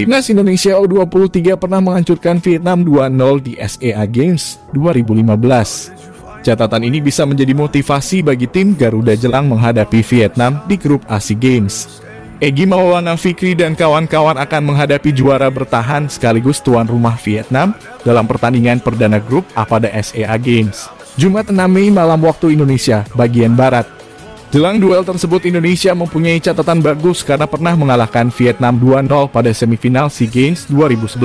Timnas Indonesia U23 pernah menghancurkan Vietnam 2-0 di SEA Games 2015. Catatan ini bisa menjadi motivasi bagi tim Garuda Jelang menghadapi Vietnam di grup ASEA Games. Egi Maulana Fikri dan kawan-kawan akan menghadapi juara bertahan sekaligus tuan rumah Vietnam dalam pertandingan perdana grup A pada SEA Games. Jumat 6 Mei malam waktu Indonesia, bagian Barat, Jelang duel tersebut Indonesia mempunyai catatan bagus karena pernah mengalahkan Vietnam 2-0 pada semifinal SEA Games 2011.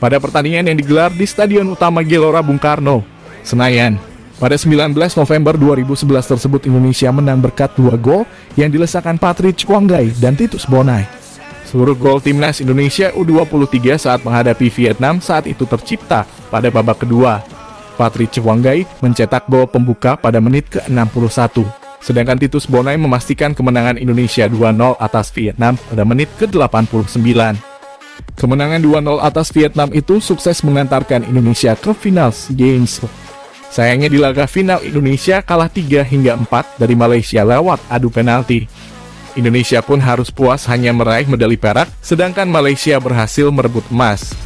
Pada pertandingan yang digelar di Stadion Utama Gelora Bung Karno, Senayan. Pada 19 November 2011 tersebut Indonesia menang berkat dua gol yang dilesakan Patrick Wanggai dan Titus Bonai. Seluruh gol timnas Indonesia U23 saat menghadapi Vietnam saat itu tercipta pada babak kedua. Patrick Wanggai mencetak gol pembuka pada menit ke-61. Sedangkan Titus Bonai memastikan kemenangan Indonesia 2-0 atas Vietnam pada menit ke-89. Kemenangan 2-0 atas Vietnam itu sukses mengantarkan Indonesia ke final SEA Games. Sayangnya di laga final Indonesia kalah 3 hingga 4 dari Malaysia lewat adu penalti. Indonesia pun harus puas hanya meraih medali perak, sedangkan Malaysia berhasil merebut emas.